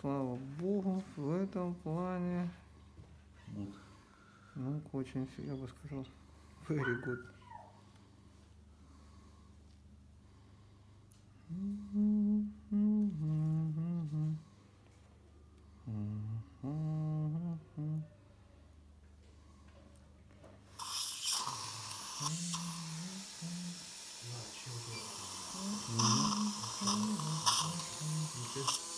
слава богу, в этом плане, Вот. ну, очень, я бы сказал, very good. Okay.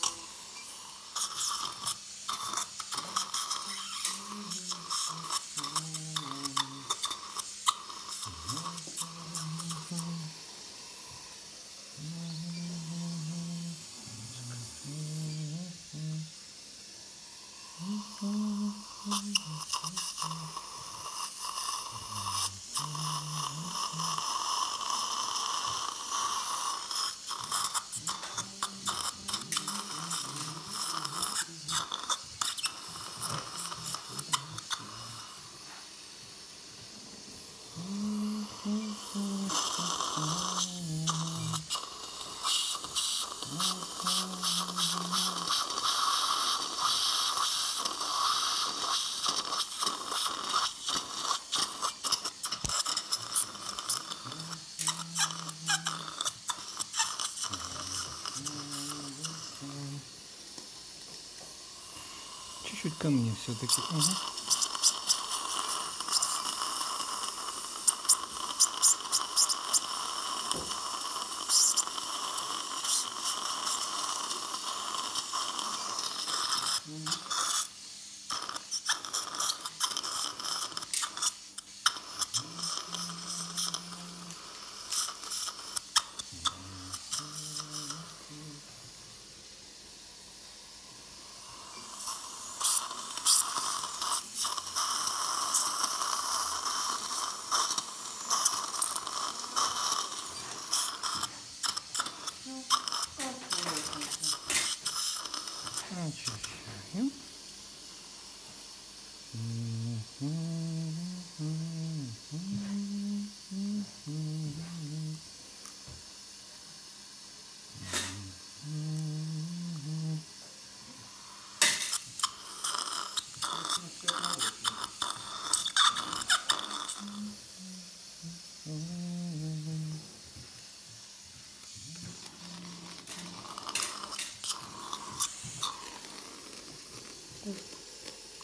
Чуть-чуть ко мне все-таки. Очищаем.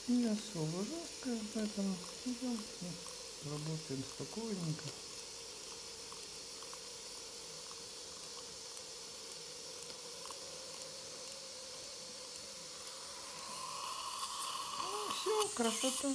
Не особо жестко, поэтому ну, работаем спокойненько. Ну, все, красота.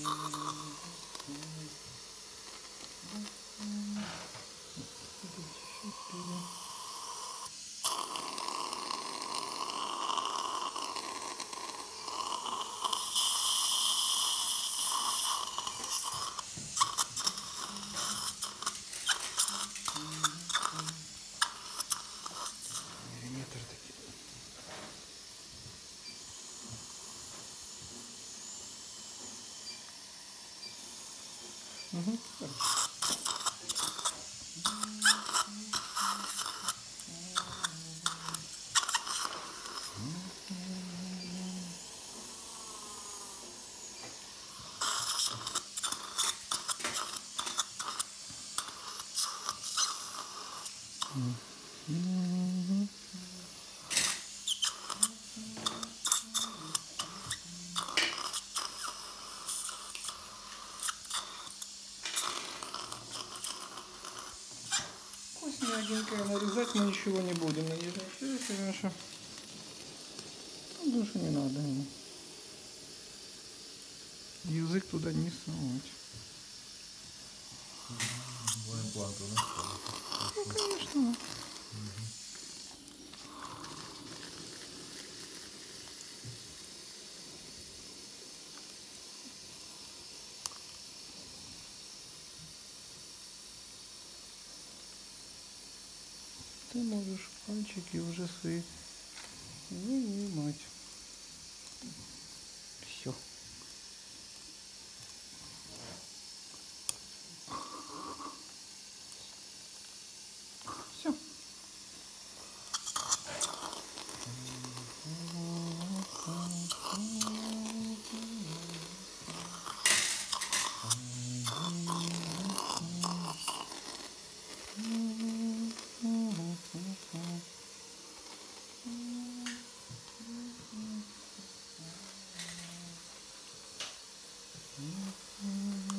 Mm-hmm. Mm-hmm. mm-hmm. Вкусненькое нарезать мы ничего не будем нарезать. Все наше. Ну, больше не надо ему. Язык туда не да? Ну, конечно. Ты можешь пальчики уже свои вынимать. Все. Все. Ну,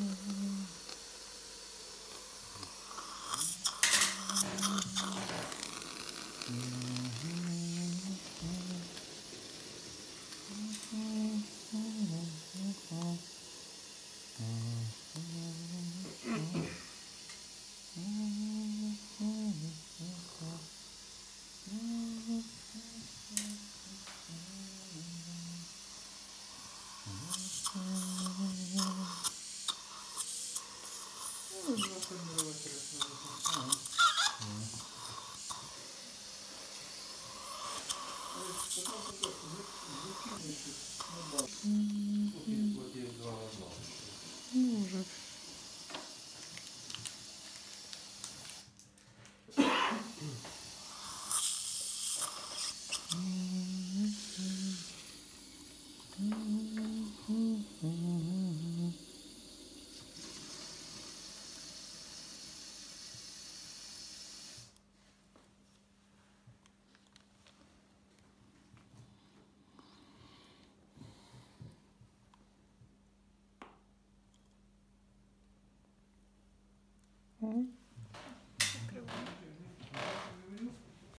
um